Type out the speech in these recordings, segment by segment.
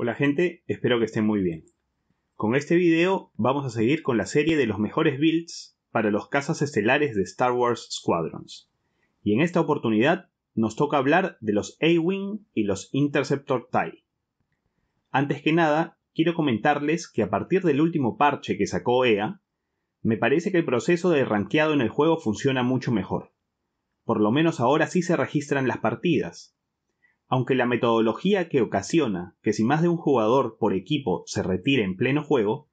Hola gente, espero que estén muy bien. Con este video vamos a seguir con la serie de los mejores builds para los cazas estelares de Star Wars Squadrons. Y en esta oportunidad nos toca hablar de los A-Wing y los Interceptor TIE. Antes que nada, quiero comentarles que a partir del último parche que sacó EA, me parece que el proceso de rankeado en el juego funciona mucho mejor. Por lo menos ahora sí se registran las partidas, aunque la metodología que ocasiona que si más de un jugador por equipo se retire en pleno juego,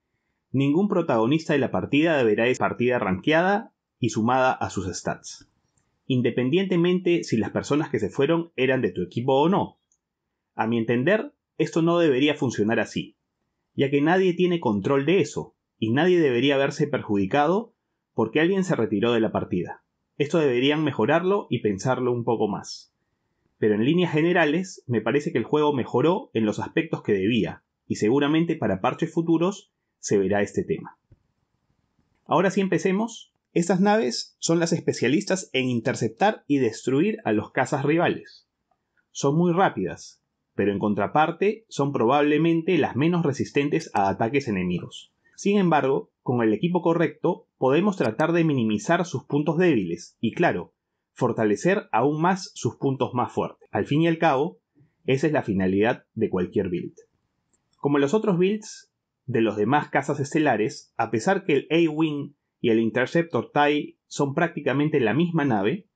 ningún protagonista de la partida deberá ser partida rankeada y sumada a sus stats, independientemente si las personas que se fueron eran de tu equipo o no. A mi entender, esto no debería funcionar así, ya que nadie tiene control de eso, y nadie debería verse perjudicado porque alguien se retiró de la partida. Esto deberían mejorarlo y pensarlo un poco más pero en líneas generales me parece que el juego mejoró en los aspectos que debía, y seguramente para parches futuros se verá este tema. Ahora sí empecemos. Estas naves son las especialistas en interceptar y destruir a los cazas rivales. Son muy rápidas, pero en contraparte son probablemente las menos resistentes a ataques enemigos. Sin embargo, con el equipo correcto podemos tratar de minimizar sus puntos débiles y claro, fortalecer aún más sus puntos más fuertes. Al fin y al cabo, esa es la finalidad de cualquier build. Como los otros builds de los demás casas estelares, a pesar que el A-Wing y el Interceptor TIE son prácticamente la misma nave,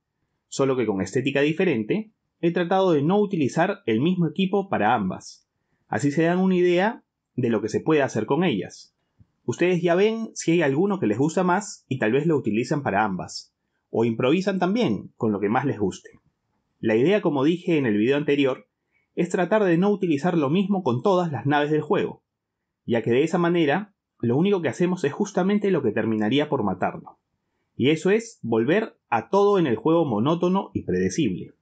solo que con estética diferente, he tratado de no utilizar el mismo equipo para ambas. Así se dan una idea de lo que se puede hacer con ellas. Ustedes ya ven si hay alguno que les gusta más y tal vez lo utilizan para ambas o improvisan también con lo que más les guste. La idea, como dije en el video anterior, es tratar de no utilizar lo mismo con todas las naves del juego, ya que de esa manera lo único que hacemos es justamente lo que terminaría por matarlo. Y eso es volver a todo en el juego monótono y predecible.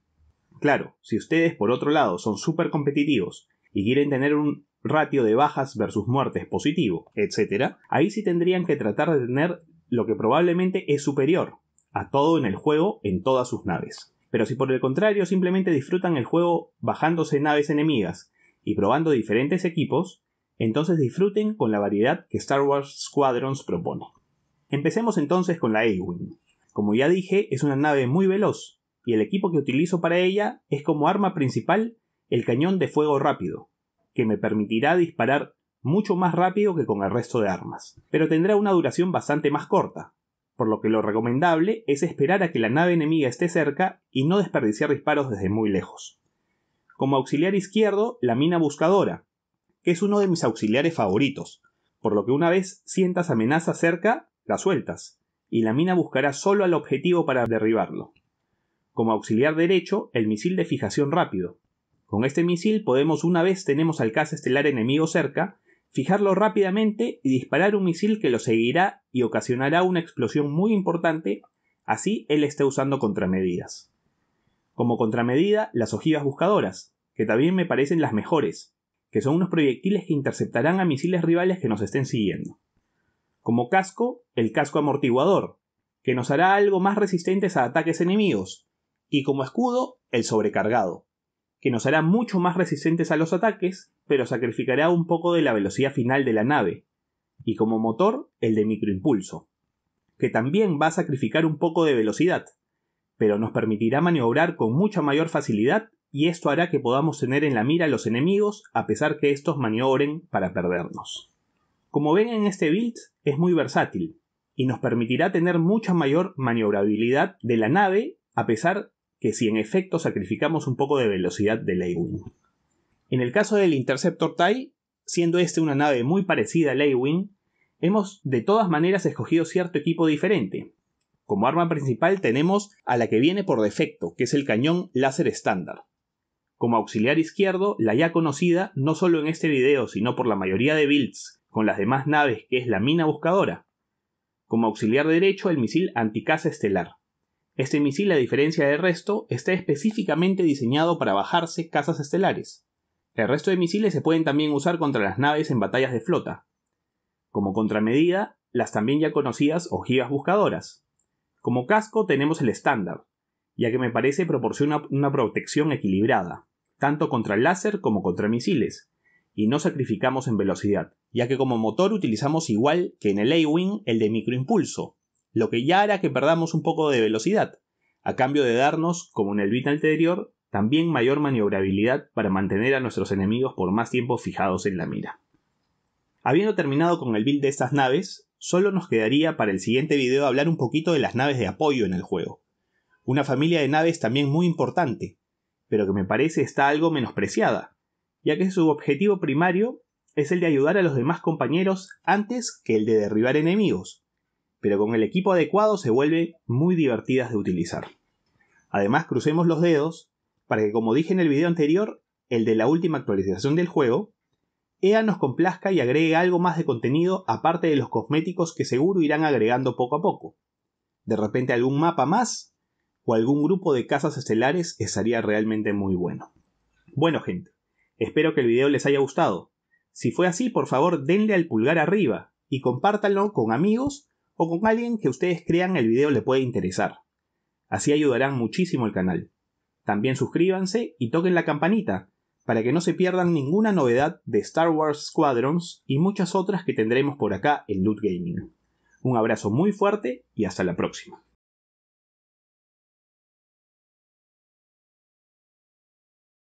Claro, si ustedes por otro lado son súper competitivos y quieren tener un ratio de bajas versus muertes positivo, etc., ahí sí tendrían que tratar de tener lo que probablemente es superior, a todo en el juego en todas sus naves. Pero si por el contrario simplemente disfrutan el juego bajándose naves enemigas y probando diferentes equipos, entonces disfruten con la variedad que Star Wars Squadrons propone. Empecemos entonces con la A-Wing. Como ya dije, es una nave muy veloz, y el equipo que utilizo para ella es como arma principal el cañón de fuego rápido, que me permitirá disparar mucho más rápido que con el resto de armas, pero tendrá una duración bastante más corta, por lo que lo recomendable es esperar a que la nave enemiga esté cerca y no desperdiciar disparos desde muy lejos. Como auxiliar izquierdo, la mina buscadora, que es uno de mis auxiliares favoritos, por lo que una vez sientas amenaza cerca, la sueltas, y la mina buscará solo al objetivo para derribarlo. Como auxiliar derecho, el misil de fijación rápido. Con este misil podemos una vez tenemos al caza estelar enemigo cerca, fijarlo rápidamente y disparar un misil que lo seguirá y ocasionará una explosión muy importante, así él esté usando contramedidas. Como contramedida, las ojivas buscadoras, que también me parecen las mejores, que son unos proyectiles que interceptarán a misiles rivales que nos estén siguiendo. Como casco, el casco amortiguador, que nos hará algo más resistentes a ataques enemigos, y como escudo, el sobrecargado, que nos hará mucho más resistentes a los ataques, pero sacrificará un poco de la velocidad final de la nave, y como motor el de microimpulso, que también va a sacrificar un poco de velocidad, pero nos permitirá maniobrar con mucha mayor facilidad y esto hará que podamos tener en la mira a los enemigos a pesar que estos maniobren para perdernos. Como ven en este build es muy versátil y nos permitirá tener mucha mayor maniobrabilidad de la nave a pesar que si en efecto sacrificamos un poco de velocidad del A-Wing. En el caso del Interceptor TIE, siendo este una nave muy parecida al A-Wing, hemos de todas maneras escogido cierto equipo diferente. Como arma principal tenemos a la que viene por defecto, que es el cañón láser estándar. Como auxiliar izquierdo, la ya conocida no solo en este video, sino por la mayoría de builds con las demás naves, que es la mina buscadora. Como auxiliar derecho, el misil anticaza estelar. Este misil, a diferencia del resto, está específicamente diseñado para bajarse casas estelares. El resto de misiles se pueden también usar contra las naves en batallas de flota. Como contramedida, las también ya conocidas ojivas buscadoras. Como casco tenemos el estándar, ya que me parece proporciona una protección equilibrada, tanto contra el láser como contra misiles, y no sacrificamos en velocidad, ya que como motor utilizamos igual que en el A-Wing el de microimpulso, lo que ya hará que perdamos un poco de velocidad, a cambio de darnos, como en el bit anterior, también mayor maniobrabilidad para mantener a nuestros enemigos por más tiempo fijados en la mira. Habiendo terminado con el build de estas naves, solo nos quedaría para el siguiente video hablar un poquito de las naves de apoyo en el juego. Una familia de naves también muy importante, pero que me parece está algo menospreciada, ya que su objetivo primario es el de ayudar a los demás compañeros antes que el de derribar enemigos, pero con el equipo adecuado se vuelve muy divertidas de utilizar. Además, crucemos los dedos para que, como dije en el video anterior, el de la última actualización del juego, EA nos complazca y agregue algo más de contenido aparte de los cosméticos que seguro irán agregando poco a poco. De repente algún mapa más o algún grupo de casas estelares estaría realmente muy bueno. Bueno gente, espero que el video les haya gustado. Si fue así, por favor denle al pulgar arriba y compártanlo con amigos o con alguien que ustedes crean el video le puede interesar. Así ayudarán muchísimo al canal. También suscríbanse y toquen la campanita para que no se pierdan ninguna novedad de Star Wars Squadrons y muchas otras que tendremos por acá en Loot Gaming. Un abrazo muy fuerte y hasta la próxima.